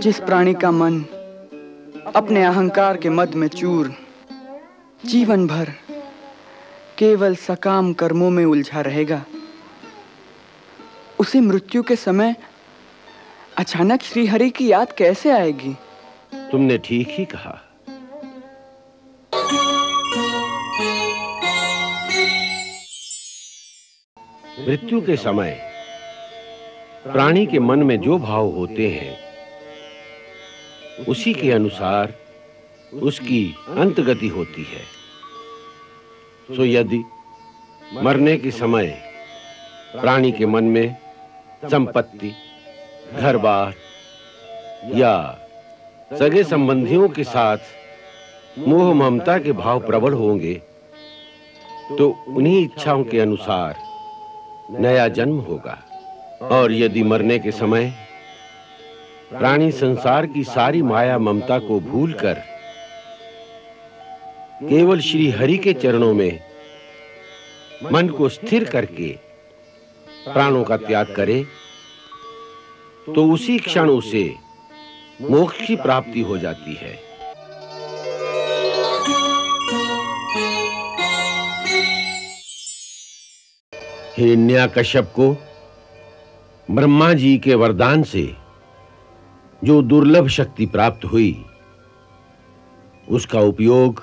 जिस प्राणी का मन अपने अहंकार के मद में चूर, जीवन भर केवल सकाम कर्मों में उलझा रहेगा, उसे मृत्यु के समय अचानक श्री हरि की याद कैसे आएगी? तुमने ठीक ही कहा। मृत्यु के समय प्राणी के मन में जो भाव होते हैं उसी के अनुसार उसकी अंत गति होती है। सो यदि मरने के समय प्राणी के मन में संपत्ति, घर-बार या सगे संबंधियों के साथ मोह ममता के भाव प्रबल होंगे तो उन्हीं इच्छाओं के अनुसार नया जन्म होगा। और यदि मरने के समय प्राणी संसार की सारी माया ममता को भूलकर केवल श्री हरि के चरणों में मन को स्थिर करके प्राणों का त्याग करे तो उसी क्षण उसे मोक्ष की प्राप्ति हो जाती है। हिरण्यकश्यप को ब्रह्मा जी के वरदान से जो दुर्लभ शक्ति प्राप्त हुई, उसका उपयोग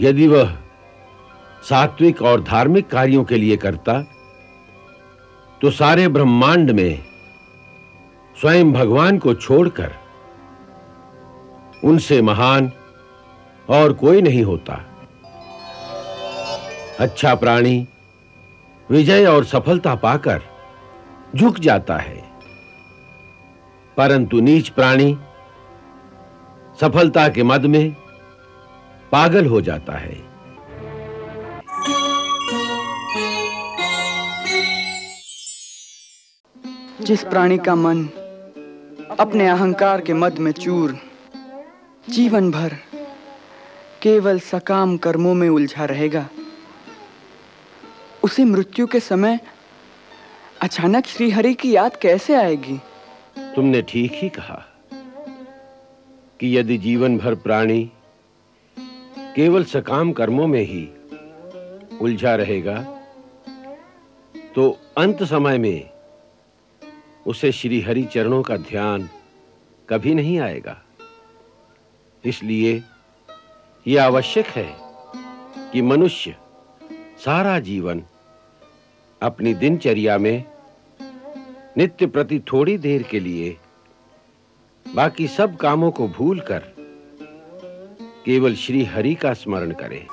यदि वह सात्विक और धार्मिक कार्यों के लिए करता तो सारे ब्रह्मांड में स्वयं भगवान को छोड़कर उनसे महान और कोई नहीं होता। अच्छा प्राणी विजय और सफलता पाकर झुक जाता है। परंतु नीच प्राणी सफलता के मद में पागल हो जाता है। जिस प्राणी का मन अपने अहंकार के मद में चूर, जीवन भर केवल सकाम कर्मों में उलझा रहेगा, उसे मृत्यु के समय अचानक श्रीहरि की याद कैसे आएगी? तुमने ठीक ही कहा कि यदि जीवन भर प्राणी केवल सकाम कर्मों में ही उलझा रहेगा तो अंत समय में उसे श्री हरि चरणों का ध्यान कभी नहीं आएगा। इसलिए यह आवश्यक है कि मनुष्य सारा जीवन अपनी दिनचर्या में नित्य प्रति थोड़ी देर के लिए बाकी सब कामों को भूलकर केवल श्री हरि का स्मरण करें।